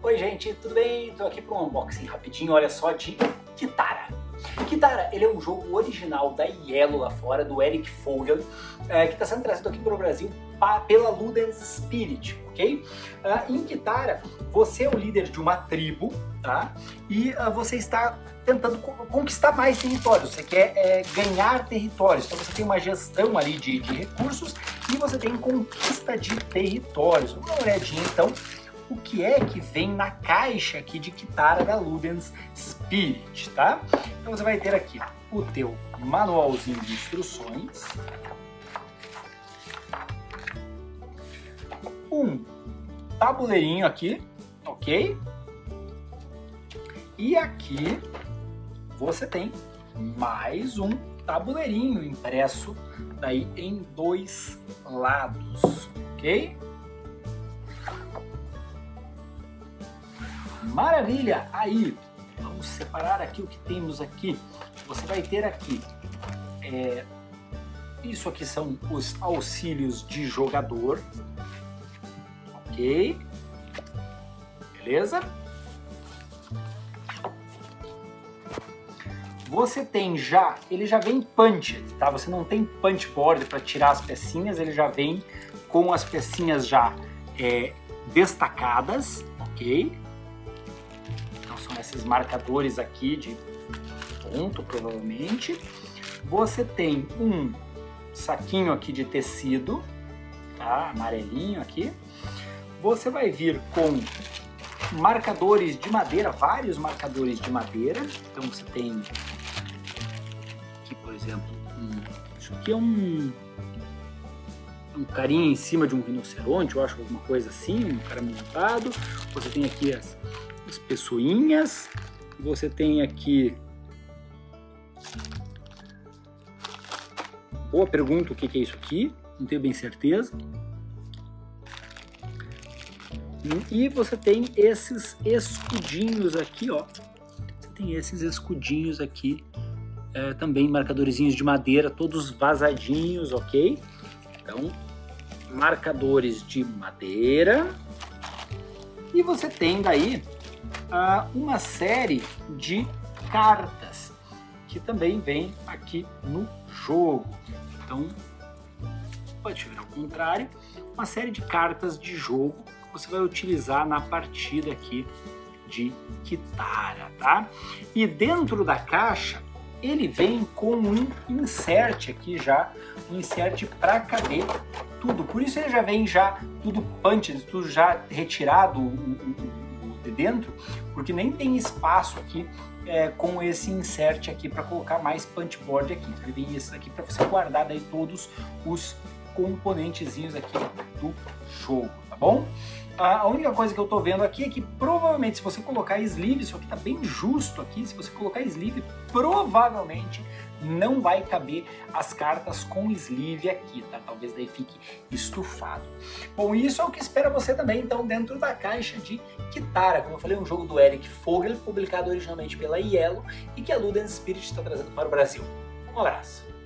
Oi gente, tudo bem? Estou aqui para um unboxing rapidinho, olha só, de Kitara. Kitara, ele é um jogo original da Yellow lá fora, do Eric Fogel, é, que está sendo trazido aqui para o Brasil pela Ludens Spirit, ok? Uh, em Kitara, você é o líder de uma tribo, tá? E uh, você está tentando conquistar mais territórios, você quer é, ganhar territórios, então você tem uma gestão ali de, de recursos e você tem conquista de territórios. Vamos dar uma olhadinha então o que é que vem na caixa aqui de Kitara da Ludens Spirit, tá? Então você vai ter aqui o teu manualzinho de instruções, um tabuleirinho aqui, ok? E aqui você tem mais um tabuleirinho impresso daí em dois lados, ok? Maravilha! Aí, vamos separar aqui o que temos aqui. Você vai ter aqui, é, isso aqui são os auxílios de jogador, ok? Beleza? Você tem já, ele já vem punched, tá? Você não tem punch board para tirar as pecinhas, ele já vem com as pecinhas já é, destacadas, ok? São esses marcadores aqui de ponto, provavelmente. Você tem um saquinho aqui de tecido, tá? Amarelinho aqui. Você vai vir com marcadores de madeira, vários marcadores de madeira. Então você tem aqui, por exemplo, um, isso aqui é um um carinha em cima de um rinoceronte, eu acho alguma coisa assim, um cara montado. Você tem aqui as, as pessoinhas. Você tem aqui. Boa pergunta, o que é isso aqui? Não tenho bem certeza. E você tem esses escudinhos aqui, ó. Você tem esses escudinhos aqui, é, também marcadorzinhos de madeira, todos vazadinhos, ok? Então, marcadores de madeira. E você tem daí uma série de cartas que também vem aqui no jogo. Então, pode ver ao contrário, uma série de cartas de jogo que você vai utilizar na partida aqui de Kitara, tá? E dentro da caixa ele vem com um insert aqui já, um insert para caber tudo. Por isso ele já vem já tudo punch, tudo já retirado, de dentro, porque nem tem espaço aqui é, com esse insert aqui para colocar mais punchboard aqui. Então, ele vem esse aqui para você guardar daí todos os componentezinhos aqui do jogo, tá bom? A única coisa que eu tô vendo aqui é que provavelmente se você colocar sleeve, isso aqui tá bem justo aqui, se você colocar sleeve, provavelmente não vai caber as cartas com sleeve aqui, tá? Talvez daí fique estufado. Bom, isso é o que espera você também, então, dentro da caixa de Kitara. Como eu falei, um jogo do Eric Fogel, publicado originalmente pela Yellow e que a Ludens Spirit está trazendo para o Brasil. Um abraço!